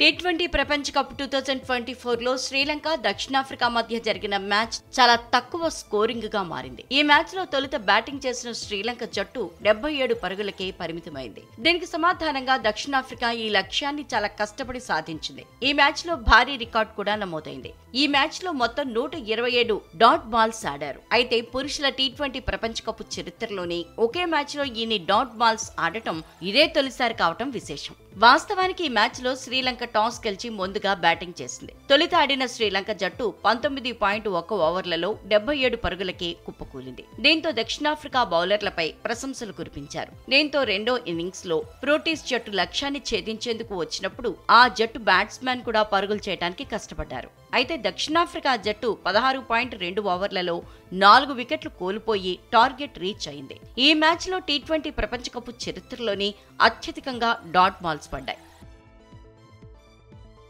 Tea twenty ప్రపంచ cup two thousand twenty ఫోర్లో శ్రీలంక దక్షిణాఫ్రికా మధ్య జరిగిన మ్యాచ్ చాలా తక్కువ స్కోరింగ్గా మారింది. ఈ మ్యాచ్లో తొలుత బ్యాటింగ్ చేసిన శ్రీలంక జట్టు డెబ్బై ఏడు పరుగులకే పరిమితమైంది. దీనికి సమాధానంగా దక్షిణాఫ్రికా ఈ లక్ష్యాన్ని చాలా కష్టపడి సాధించింది. ఈ మ్యాచ్లో భారీ రికార్డ్ కూడా నమోదైంది. ఈ మ్యాచ్లో మొత్తం నూట ఇరవై ఏడు డాట్ బాల్స్ ఆడారు. అయితే పురుషుల టీ ట్వంటీ ప్రపంచ కప్ చరిత్రలోని ఒకే మ్యాచ్లో డాట్ బాల్స్ ఆడటం ఇదే తొలిసారి కావటం విశేషం. వాస్తవానికి ఈ మ్యాచ్లో శ్రీలంక టాస్ గెలిచి ముందుగా బ్యాటింగ్ చేసింది. తొలిత ఆడిన శ్రీలంక జట్టు పంతొమ్మిది పాయింట్ ఒక్క ఓవర్లలో డెబ్బై ఏడు పరుగులకే కుప్పకూలింది. దీంతో దక్షిణాఫ్రికా బౌలర్లపై ప్రశంసలు కురిపించారు. దీంతో రెండో ఇన్నింగ్స్లో ప్రోటీస్ జట్టు లక్ష్యాన్ని ఛేదించేందుకు వచ్చినప్పుడు ఆ జట్టు బ్యాట్స్మెన్ కూడా పరుగులు చేయడానికి కష్టపడ్డారు. అయితే దక్షిణాఫ్రికా జట్టు పదహారు పాయింట్ రెండు ఓవర్లలో నాలుగు వికెట్లు కోల్పోయి టార్గెట్ రీచ్ అయింది. ఈ మ్యాచ్లో టీ ట్వంటీ ప్రపంచ కప్ చరిత్రలోని అత్యధికంగా డాట్ బాల్స్ పడ్డాయి.